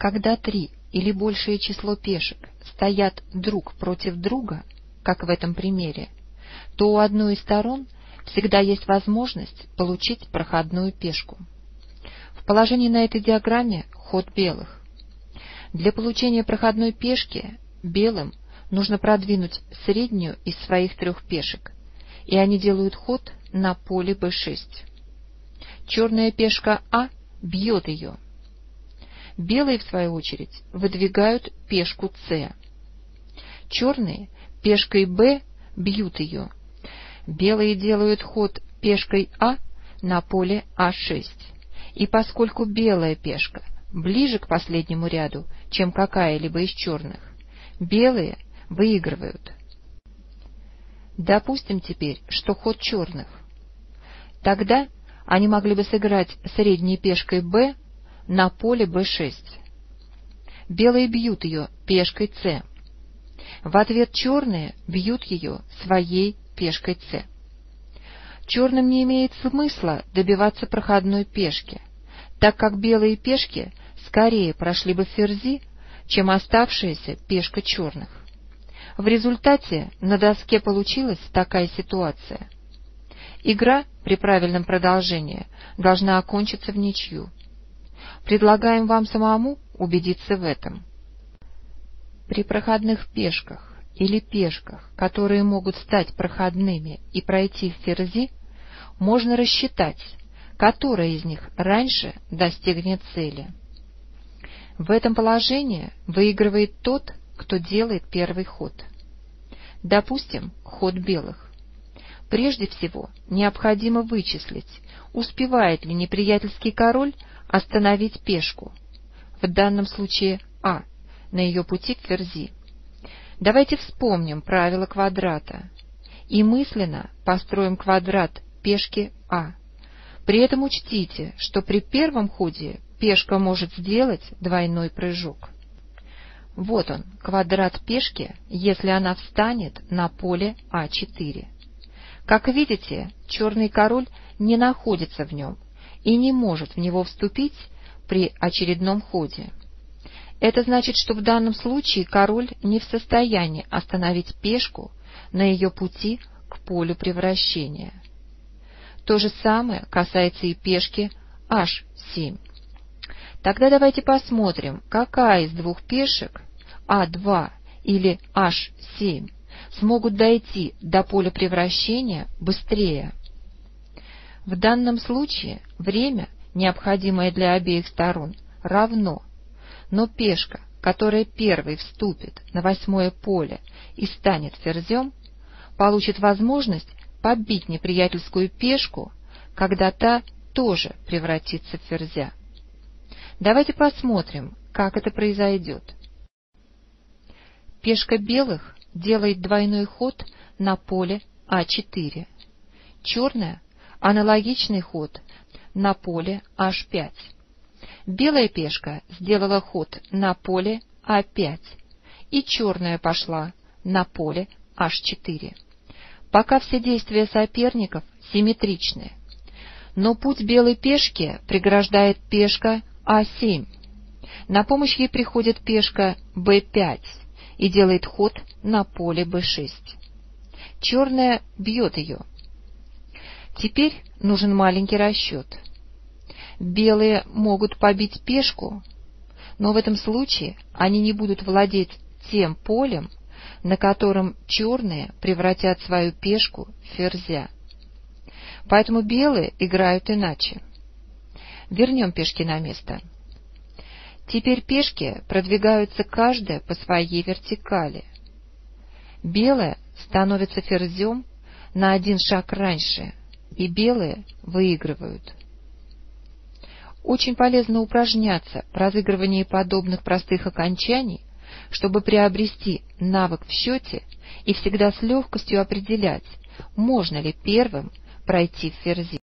Когда три или большее число пешек стоят друг против друга, как в этом примере, то у одной из сторон всегда есть возможность получить проходную пешку. В положении на этой диаграмме ход белых. Для получения проходной пешки белым нужно продвинуть среднюю из своих трех пешек, и они делают ход на поле b6. Черная пешка А бьет ее. Белые, в свою очередь, выдвигают пешку С. Черные пешкой Б бьют ее. Белые делают ход пешкой А на поле А6. И поскольку белая пешка ближе к последнему ряду, чем какая-либо из черных, белые выигрывают. Допустим теперь, что ход черных. Тогда они могли бы сыграть средней пешкой Б на поле b6. Белые бьют ее пешкой c. В ответ черные бьют ее своей пешкой c. Черным не имеет смысла добиваться проходной пешки, так как белые пешки скорее прошли бы ферзи, чем оставшаяся пешка черных. В результате на доске получилась такая ситуация. Игра при правильном продолжении должна окончиться в ничью. Предлагаем вам самому убедиться в этом. При проходных пешках или пешках, которые могут стать проходными и пройти в ферзи, можно рассчитать, которая из них раньше достигнет цели. В этом положении выигрывает тот, кто делает первый ход. Допустим, ход белых. Прежде всего, необходимо вычислить, успевает ли неприятельский король остановить пешку, в данном случае А, на ее пути к ферзи. Давайте вспомним правила квадрата и мысленно построим квадрат пешки А. При этом учтите, что при первом ходе пешка может сделать двойной прыжок. Вот он, квадрат пешки, если она встанет на поле А4. Как видите, черный король не находится в нем, и не может в него вступить при очередном ходе. Это значит, что в данном случае король не в состоянии остановить пешку на ее пути к полю превращения. То же самое касается и пешки h7. Тогда давайте посмотрим, какая из двух пешек А2 или H7 смогут дойти до поля превращения быстрее. В данном случае время, необходимое для обеих сторон, равно, но пешка, которая первой вступит на восьмое поле и станет ферзем, получит возможность побить неприятельскую пешку, когда та тоже превратится в ферзя. Давайте посмотрим, как это произойдет. Пешка белых делает двойной ход на поле А4. Черная Аналогичный ход на поле h5. Белая пешка сделала ход на поле а5, и черная пошла на поле h4. Пока все действия соперников симметричны. Но путь белой пешки преграждает пешка а7. На помощь ей приходит пешка b5 и делает ход на поле b6. Черная бьет ее, Теперь нужен маленький расчет. Белые могут побить пешку, но в этом случае они не будут владеть тем полем, на котором черные превратят свою пешку в ферзя. Поэтому белые играют иначе. Вернем пешки на место. Теперь пешки продвигаются каждая по своей вертикали. Белая становится ферзем на один шаг раньше, и белые выигрывают. Очень полезно упражняться в разыгрывании подобных простых окончаний, чтобы приобрести навык в счете и всегда с легкостью определять, можно ли первым пройти в ферзи.